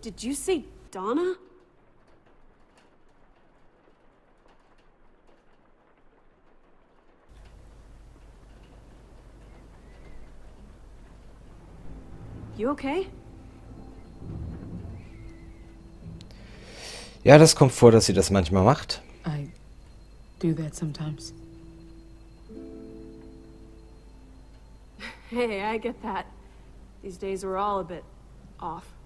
Did you say Donna? You okay? Ja, das kommt vor, dass sie das manchmal macht. I do that sometimes. Hey, I get that. These days we're all a bit off.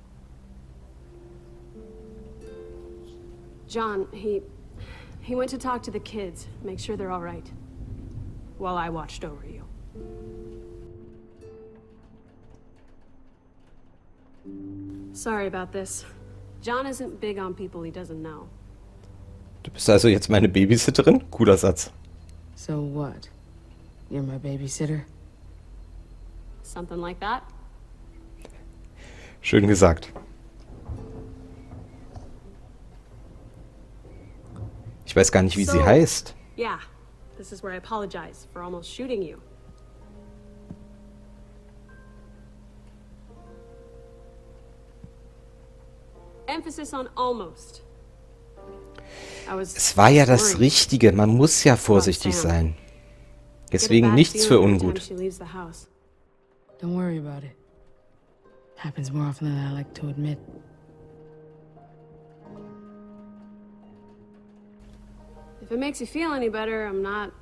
John, he he went to talk to the kids, make sure they're all right. While I watched over you. Sorry about this. John isn't big on people he doesn't know. Du bist also jetzt meine Babysitterin? Cooler Satz. So what? You're my babysitter? Something like that? Schön gesagt. Ich weiß gar nicht, wie sie So- heißt. Yeah. This is where I apologize for almost shooting you. Emphasis on almost. Es war ja das. Richtige. Man muss ja vorsichtig sein. Deswegen nichts für ungut. Don't worry about it. Happens more often than I like to admit. If it makes you feel any better, I'm not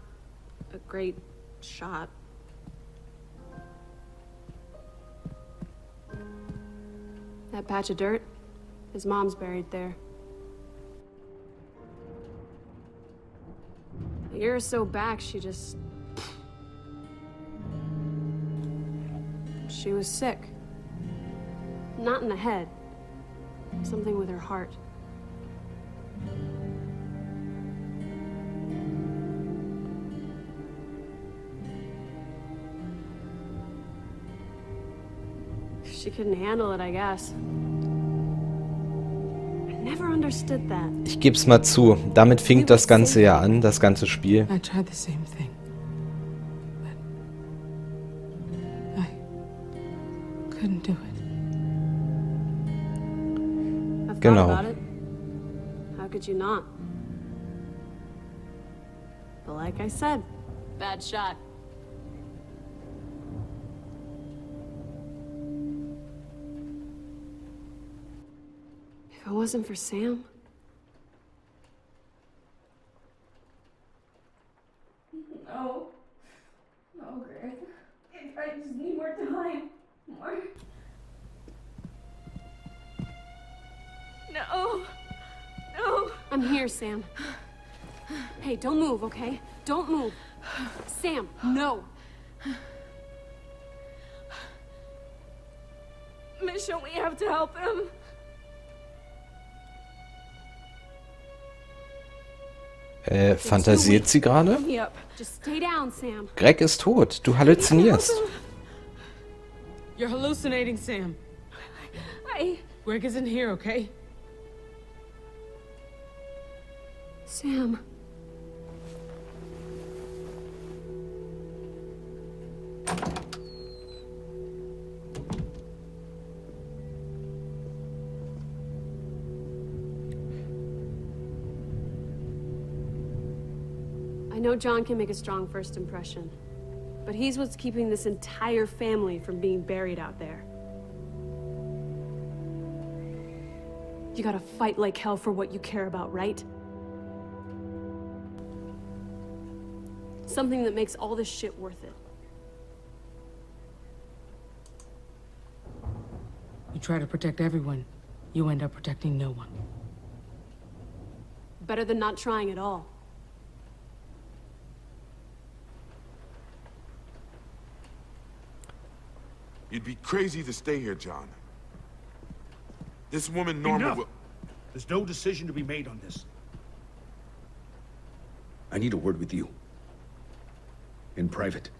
a great shot. That patch of dirt, his mom's buried there. A year or so back, she just. She was sick. Not in the head, something with her heart. She couldn't handle it, I guess. I never understood that. Ich geb's mal zu. Damit fing das Ganze ja an, das ganze Spiel. I tried the same thing. But I couldn't do it. I've Genau. thought about it. How could you not? But like I said, bad shot. Wasn't for Sam, No. Oh. No, oh, Greg. I just need more time. More. No. No. I'm here, Sam. Hey, don't move, okay? Don't move. Sam, no. Mission, we have to help him. Äh, fantasiert sie gerade? Greg ist tot. Du halluzinierst. You're hallucinating, Sam. I. Greg isn't here, okay? Sam. Know John can make a strong first impression, but he's what's keeping this entire family from being buried out there. You gotta fight like hell for what you care about, right? Something that makes all this shit worth it. You try to protect everyone, you end up protecting no one. Better than not trying at all. You'd be crazy to stay here, John. This woman, Norma, Enough. will... There's no decision to be made on this. I need a word with you. In private.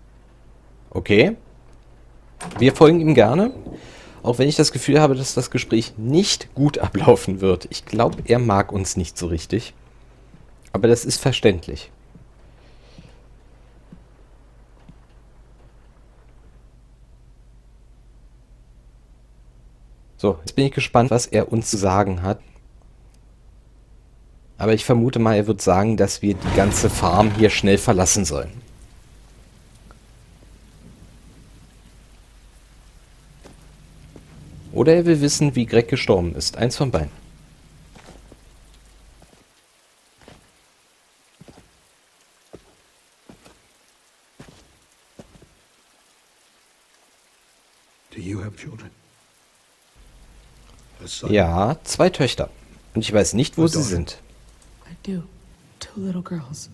Okay. Wir folgen ihm gerne. Auch wenn ich das Gefühl habe, dass das Gespräch nicht gut ablaufen wird. Ich glaube, er mag uns nicht so richtig. Aber das ist verständlich. So, jetzt bin ich gespannt, was er uns zu sagen hat. Aber ich vermute mal, er wird sagen, dass wir die ganze Farm hier schnell verlassen sollen. Oder er will wissen, wie Greg gestorben ist. Eins von beiden. Do you have children? Son? Ja, zwei Töchter. Und ich weiß nicht, wo sie Madonna. sind. I do. Two little girls.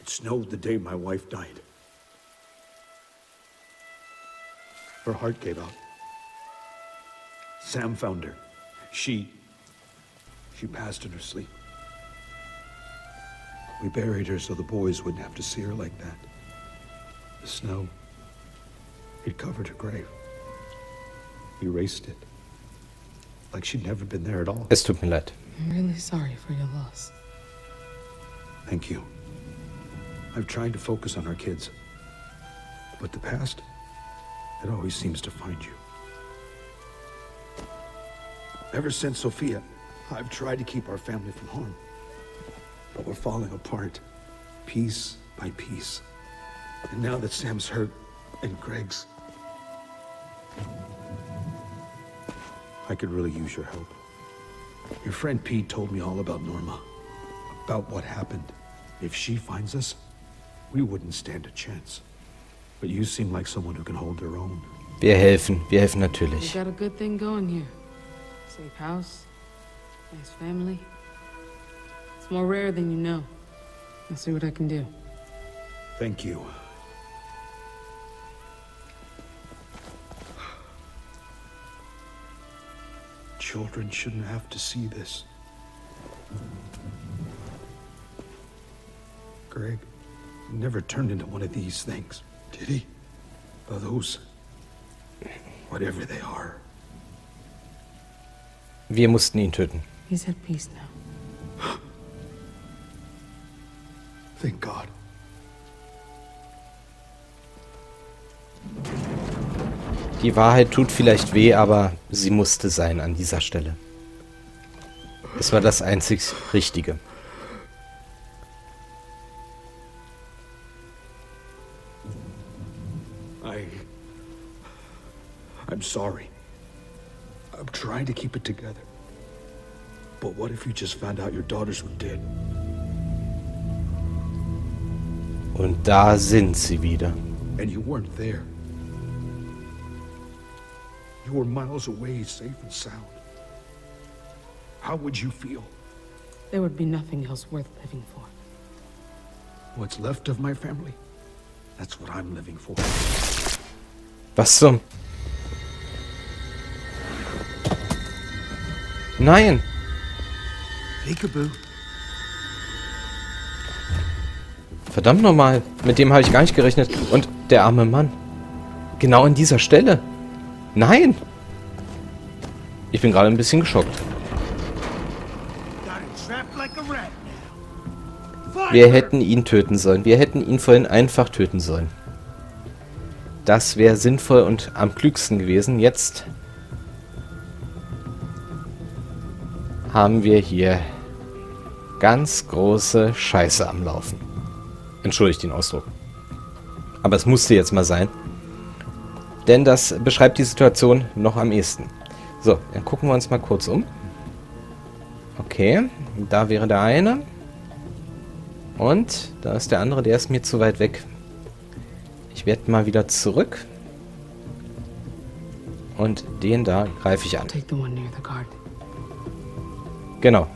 It snowed the day my wife died. Her heart gave out. Sam found her. She. She passed in her sleep. We buried her so the boys wouldn't have to see her like that. The snow. It covered her grave. We erased it. Like she'd never been there at all. Es tut mir leid. I'm really sorry for your loss. Thank you. I've tried to focus on our kids. But the past, it always seems to find you. Ever since Sophia, I've tried to keep our family from harm. But we're falling apart, piece by piece. And now that Sam's hurt, and Greg's. I could really use your help. Your friend Pete told me all about Norma about what happened. If she finds us, we wouldn't stand a chance. But you seem like someone who can hold their own. Wir helfen. Wir helfen We natürlich. got a good thing going here. Safe house, nice family. It's more rare than you know. I'll see what I can do. Thank you. Children shouldn't have to see this. Greg never turned into one of these things, did he? Or those, whatever they are. Wir mussten ihn töten. He's at peace now. Thank God. Die Wahrheit tut vielleicht weh, aber sie musste sein an dieser Stelle. Es war das einzig Richtige. Sorry. I'm trying to keep it together. But what if you just found out your daughters were dead? Und da sind sie wieder. And you weren't there? You were miles away, safe and sound. How would you feel? There would be nothing else worth living for. What's left of my family? That's what I'm living for. Was zum... Nein! Peekaboo. Verdammt nochmal. Mit dem habe ich gar nicht gerechnet. Und der arme Mann. Genau an dieser Stelle. Nein! Ich bin gerade ein bisschen geschockt. Wir hätten ihn töten sollen. Wir hätten ihn vorhin einfach töten sollen. Das wäre sinnvoll und am klügsten gewesen. Jetzt haben wir hier ganz große Scheiße am Laufen. Entschuldigt den Ausdruck. Aber es musste jetzt mal sein. Denn das beschreibt die Situation noch am ehesten. So, dann gucken wir uns mal kurz um. Okay, da wäre der eine. Und da ist der andere, der ist mir zu weit weg. Ich werde mal wieder zurück. Und den da greife ich an. Take the one near the. Genau.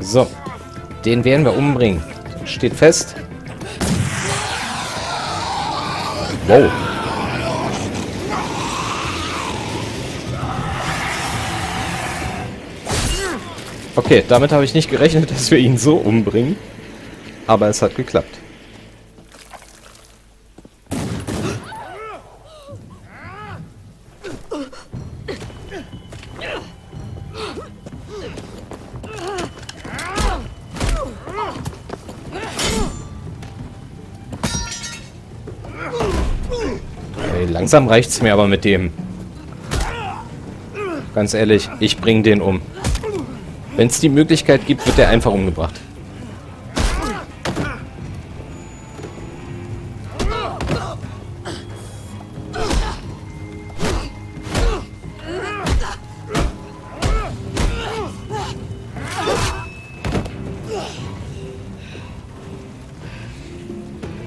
So, den werden wir umbringen. Steht fest. Wow. Okay, damit habe ich nicht gerechnet, dass wir ihn so umbringen. Aber es hat geklappt. Langsam reicht's mir aber mit dem. Ganz ehrlich, ich bring den um. Wenn es die Möglichkeit gibt, wird der einfach umgebracht.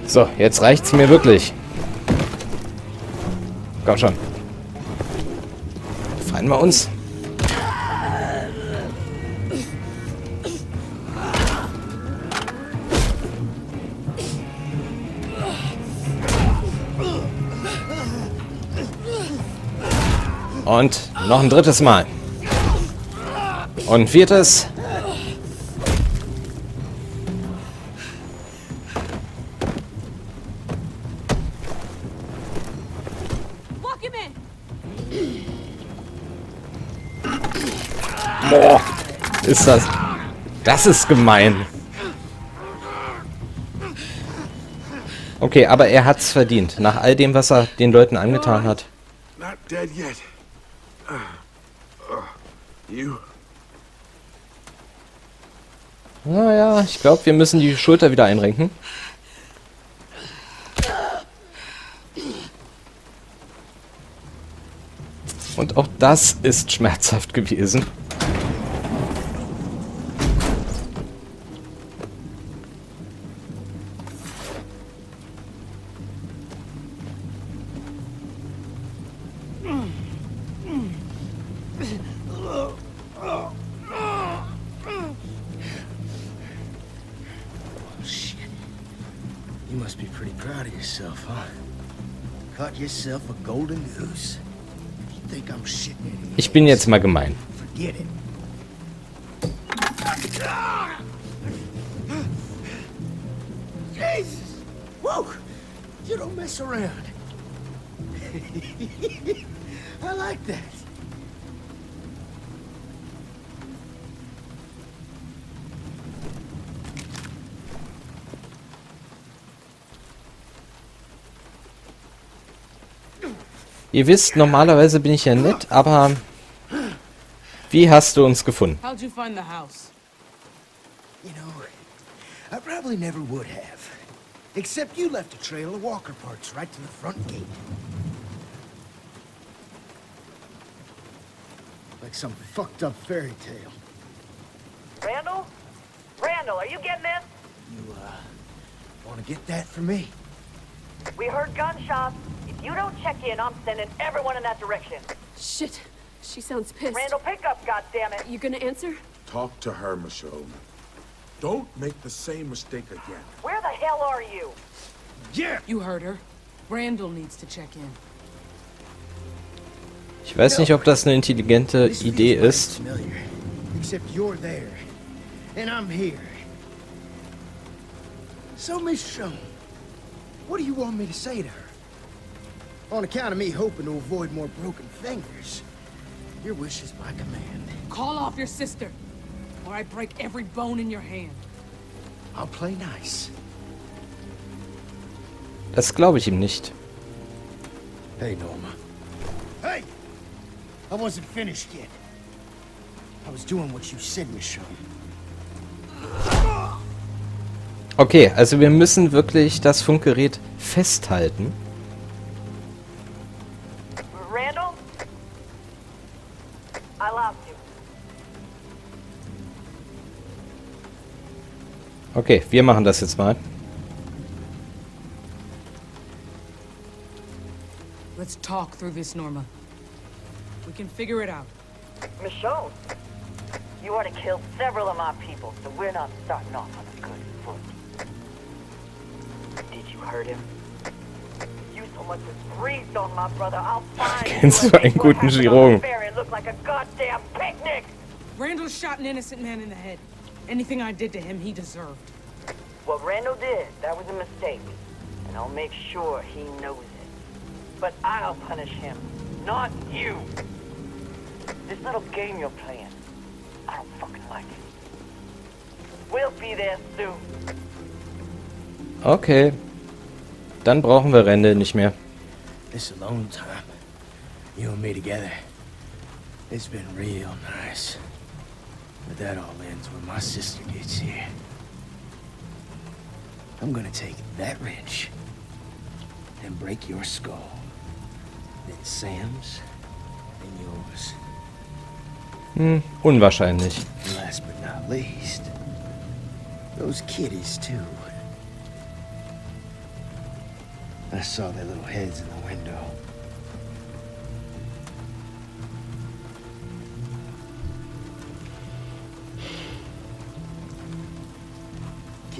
So, jetzt reicht's mir wirklich. Komm schon. Freuen wir uns. Und noch ein drittes Mal. Und viertes. Ist das... Das ist gemein. Okay, aber er hat's verdient. Nach all dem, was er den Leuten angetan hat. Not dead yet. You? Naja, ich glaube, wir müssen die Schulter wieder einrenken. Und auch das ist schmerzhaft gewesen. Ich bin jetzt mal gemein. You don't mess around. I like that. Ihr wisst, normalerweise bin ich ja nett, aber... Wie hast du uns gefunden? How'd you find the house? You know, I probably never would have. Except you left a trail of walker parts right to the front gate. Like some fucked up fairy tale. Randall? Randall, are you getting this? You, uh, wanna get that for me? We heard gunshots. If you don't check in, I'm sending everyone in that direction. Shit. She sounds pissed. Randall, pick up, goddammit. You gonna answer? Talk to her, Michonne. Don't make the same mistake again. Where the hell are you? Yeah! You heard her. Randall needs to check in. Ich weiß nicht, ob das eine intelligente This Idee feels ist. familiar. Except you're there, and I'm here. So, Miss Schoen, what do you want me to say to her? On account of me hoping to avoid more broken fingers, your wish is my command. Call off your sister, or I break every bone in your hand. I'll play nice. Das glaube ich ihm nicht. Hey, Norma. Hey! I wasn't finished yet. I was doing what you said, Miss Schoen. Okay, also wir müssen wirklich das Funkgerät festhalten. Okay, wir machen das jetzt mal. Let's talk through this, Norma. We can figure it out. Michonne? You already killed several of my people, so we're not starting off on a good foot. Did you hurt him? You so much as breathed on my brother, I'll find you Kennst du einen guten Chirurgen? Randall shot an innocent man in the head. Anything I did to him, he deserved. What Randall did, that was a mistake. And I'll make sure he knows it. But I'll punish him, not you. This little game you're playing, I don't fucking like it. We'll be there soon. Okay. Dann brauchen wir Rende nicht mehr. This alone time, you and me together, it's been real nice. But that all ends when my sister gets here. I'm gonna take that wrench and break your skull. Then Sam's and yours. Hm, unwahrscheinlich. And last but not least, those kitties too. I saw their little heads in the window.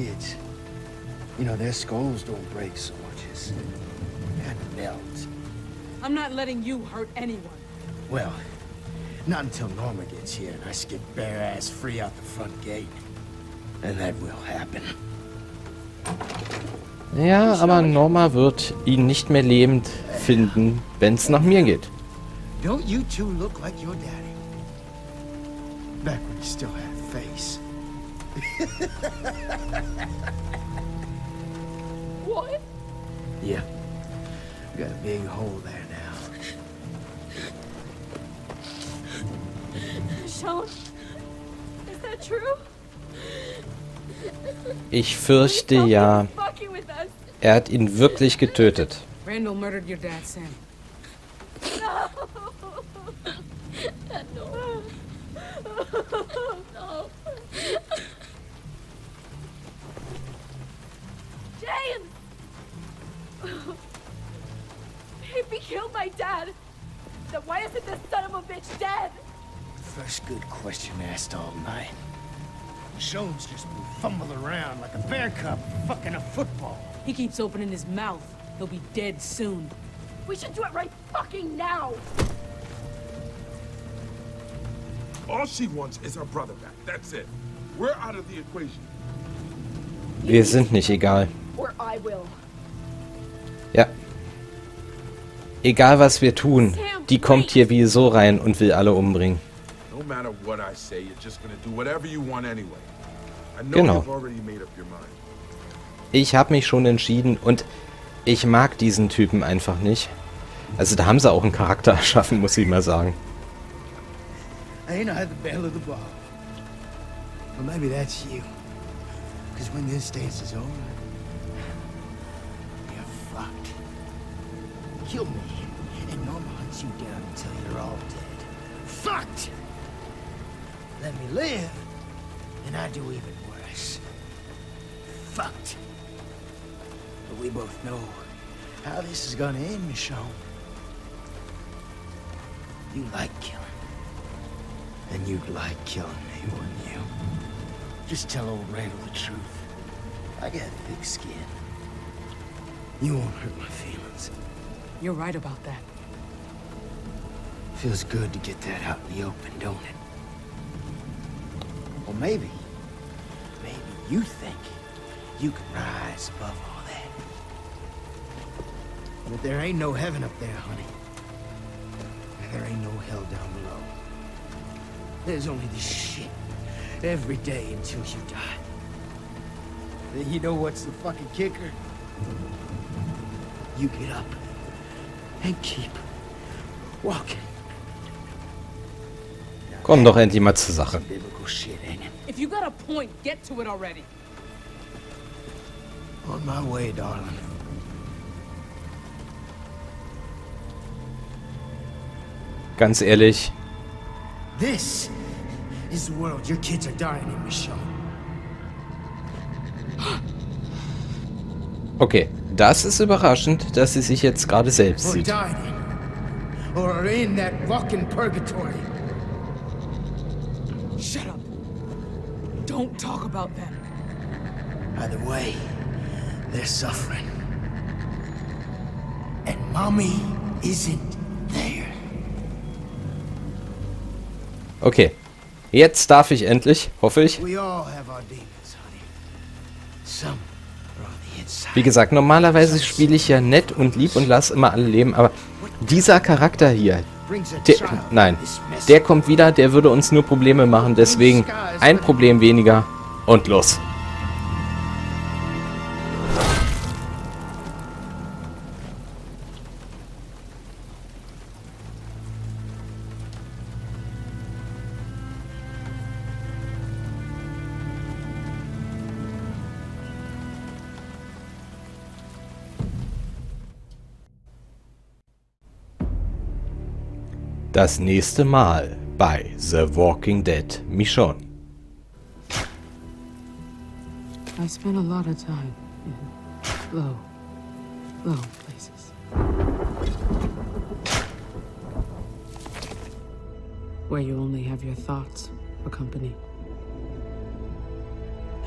Kids, you know, their skulls don't break so much as kind of melt. I'm not letting you hurt anyone. Well, not until Norma gets here and I skip bare ass free out the front gate. And that will happen. Ja, aber Norma wird ihn nicht mehr lebend finden, wenn es nach mir geht. Don't you two look like your daddy? Back when he still had a face. What? Yeah. Got a big hole there now. Michonne? Is that true? Ich fürchte ja, er hat ihn wirklich getötet. Randall murdered your dad, Sam. No. James! If he killed my dad, then why isn't this son of a bitch dead? First good question asked all night. Jones just been fumbling around like a bear cub fucking a football. He keeps opening his mouth. He'll be dead soon. We should do it right fucking now! All she wants is her brother back. That's it. We're out of the equation. Wir sind nicht egal. Ja. Egal was wir tun, die kommt hier wie so rein und will alle umbringen. Genau. Ich habe mich schon entschieden und ich mag diesen Typen einfach nicht. Also da haben sie auch einen Charakter erschaffen, muss ich mal sagen. Well, maybe that's you. Because when this dance is over, Kill me, and Norma hunts you down until you're all dead. Fucked! Let me live, and I do even worse. Fucked. But we both know how this is gonna end, Michonne. You like killing. And you'd like killing me, wouldn't you? Just tell old Randall the truth. I got thick skin. You won't hurt my feelings. You're right about that. Feels good to get that out in the open, don't it? Or maybe, maybe you think you can rise above all that. But there ain't no heaven up there, honey. And there ain't no hell down below. There's only this shit every day until you die. Then you know what's the fucking kicker? You get up and keep walking. Komm doch endlich mal zur Sache. If you got a point, get to it already. On my way, darling. Ganz ehrlich, This is the world your kids are dying in, Michonne. Okay, das ist überraschend, dass sie sich jetzt gerade selbst Or sieht. died in. Or are in that fucking purgatory. Shut up. Don't talk about them. Either way, they're suffering. And mommy isn't there. Okay. Jetzt darf ich endlich, hoffe ich. We all have our demons, honey. Some are on the inside. Wie gesagt, normalerweise spiele ich ja nett und lieb und lasse immer alle leben, aber dieser Charakter hier, der, nein, der kommt wieder, der würde uns nur Probleme machen, deswegen ein Problem weniger und los. Das nächste Mal bei The Walking Dead Michonne. I spent a lot of time in low, low places. Where you only have your thoughts for company.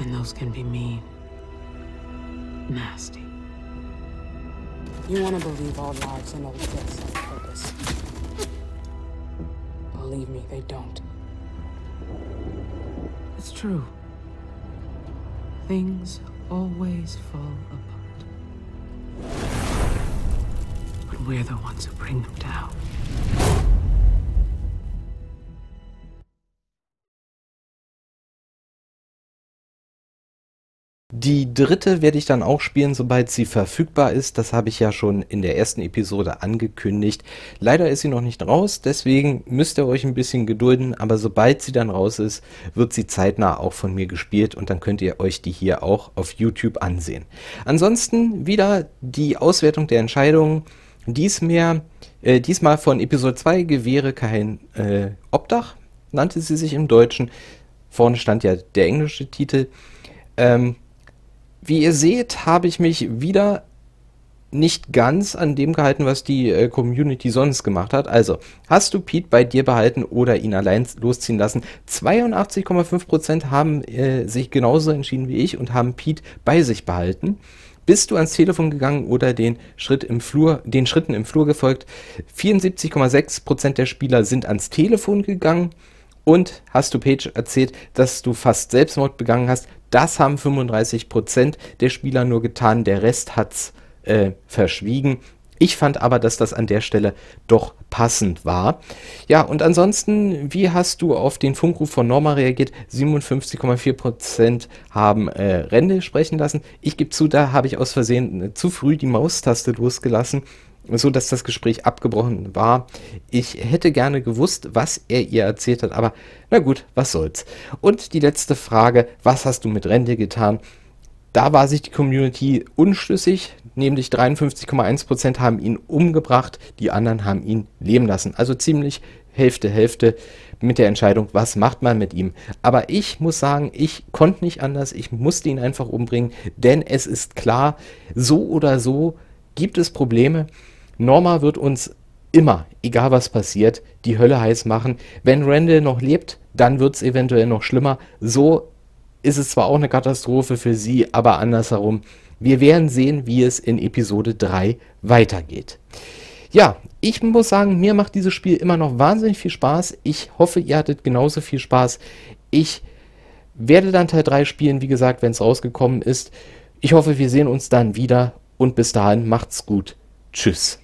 And those can be mean, nasty. You want to believe all lives and all deaths have purpose. Believe me, they don't. It's true. Things always fall apart. But we're the ones who bring them down. Die dritte werde ich dann auch spielen, sobald sie verfügbar ist. Das habe ich ja schon in der ersten Episode angekündigt. Leider ist sie noch nicht raus, deswegen müsst ihr euch ein bisschen gedulden. Aber sobald sie dann raus ist, wird sie zeitnah auch von mir gespielt und dann könnt ihr euch die hier auch auf YouTube ansehen. Ansonsten wieder die Auswertung der Entscheidungen. Dies mehr, äh, diesmal von Episode 2 Gewehre kein äh, Obdach, nannte sie sich im Deutschen. Vorne stand ja der englische Titel. Ähm, wie ihr seht, habe ich mich wieder nicht ganz an dem gehalten, was die äh, Community sonst gemacht hat. Also, hast du Pete bei dir behalten oder ihn allein losziehen lassen? 82,5% haben äh, sich genauso entschieden wie ich und haben Pete bei sich behalten. Bist du ans Telefon gegangen oder den Schritt im Flur, den Schritten im Flur gefolgt? 74,6% der Spieler sind ans Telefon gegangen. Und hast du Page erzählt, dass du fast Selbstmord begangen hast? Das haben 35% der Spieler nur getan, der Rest hat's äh, verschwiegen. Ich fand aber, dass das an der Stelle doch passend war. Ja, und ansonsten, wie hast du auf den Funkruf von Norma reagiert? 57,4% haben äh, Rende sprechen lassen. Ich gebe zu, da habe ich aus Versehen äh, zu früh die Maustaste losgelassen so dass das Gespräch abgebrochen war. Ich hätte gerne gewusst, was er ihr erzählt hat, aber na gut, was soll's. Und die letzte Frage, was hast du mit Rende getan? Da war sich die Community unschlüssig, nämlich 53,1% haben ihn umgebracht, die anderen haben ihn leben lassen. Also ziemlich Hälfte, Hälfte mit der Entscheidung, was macht man mit ihm. Aber ich muss sagen, ich konnte nicht anders, ich musste ihn einfach umbringen, denn es ist klar, so oder so gibt es Probleme. Norma wird uns immer, egal was passiert, die Hölle heiß machen. Wenn Randall noch lebt, dann wird es eventuell noch schlimmer. So ist es zwar auch eine Katastrophe für sie, aber andersherum. Wir werden sehen, wie es in Episode 3 weitergeht. Ja, ich muss sagen, mir macht dieses Spiel immer noch wahnsinnig viel Spaß. Ich hoffe, ihr hattet genauso viel Spaß. Ich werde dann Teil 3 spielen, wie gesagt, wenn es rausgekommen ist. Ich hoffe, wir sehen uns dann wieder und bis dahin macht's gut. Tschüss.